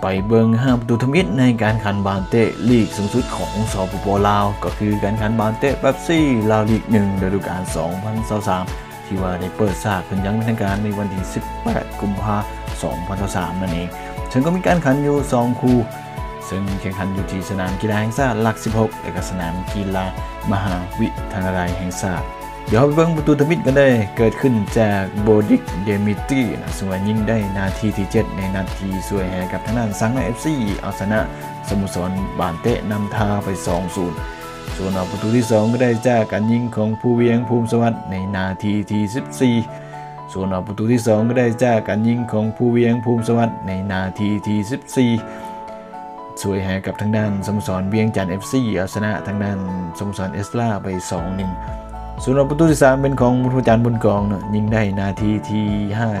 ไปเบิงห้าประตูทมิตในการขันบานเตะลีกสูงสุดของสปปลาว ก็คือการขันบานเตะเป๊ปซี่ลาวลีกหนึ่งฤดูกาล 2023 ที่ว่าได้เปิดฉากขึ้นยังเป็นทางการในวันที่ 18 กุมภาพันธ์ 2023 นั่นเองซึ่งก็มีการขันอยู่ 2 คู่ ซึ่งแข่งขันอยู่ที่สนามกีฬาแห่งชาติหลัก 16 และก็สนามกีฬามหาวิทยาลัยแห่งชาติ เดี๋ยวเราไปเบิ่งประตูทมิตกันได้เกิดขึ้นจากโบดิกเดมิตรีนะซึ่ว่ายิงได้นาทีที่ 7 ในนาทีสวยให้กับทางด้านซังเอฟซีเอาชนะสมุสรบานเตะนำทาไป 2-0 ส่วนเอาประตูที่ 2 ก็ได้จากการยิงของผู้เวียงภูมิสวัสดิ์ในนาทีที่ 14 ส่วนเอาประตูที่ 2 ก็ได้จากการยิงของผู้เวียงภูมิสวัสดิ์ในนาทีที่14ช่วยให้กับทางด้านสโมสรเวียงจันทร์เอฟซีเอาชนะทางด้านสโมสรเอสลาไป 2-1 ส่วนประตูที่3เป็นของมุทุจันทร์บนกองเนอะยิงได้นาทีที่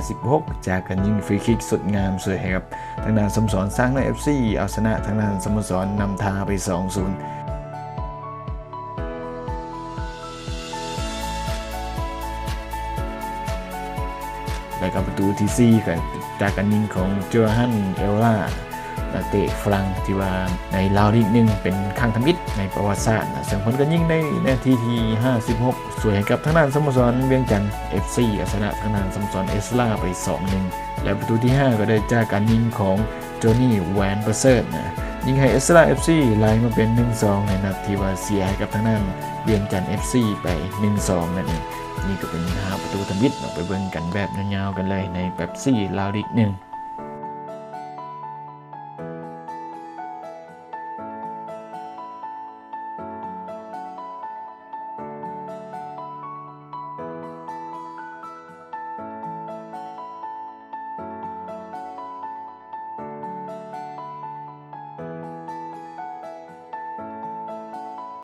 56 จากการยิงฟรีคิกสุดงามสวยให้กับทางด้านสมสรสร้างในเอฟซีเอาชนะทางด้านสมสรนำทางไป 2-0แล้วก็ประตูที่4ก็จากการยิงของโจอร์ฮันเอลล่า เตะฝรั่งที่ว่าในลาวลีกหนึ่งเป็นครั้งทำอิฐในประวัติศาสตร์นะซึ่งผลก็ยิงได้นาทีที่ 56 สวยให้กับทางด้านสโมสรเวียงจันทร์ FC เอาชนะทางด้านสโมสรเอสลาไป 2-1 และประตูที่ 5 ก็ได้จากการยิงของโจนี่แวนเบอร์เซิร์นะยิงให้เอสลา FC ไล่มาเป็น 1-2 ในนัดที่ว่าเสียให้กับทางด้านเวียงจันทร์ FC ไป 1-2 นั่นเองนี่ก็เป็นหาประตูทำอิฐเรไปเบิ่งกันแบบยาวๆกันเลยในแบบซี่ลาวลีกหนึ่ง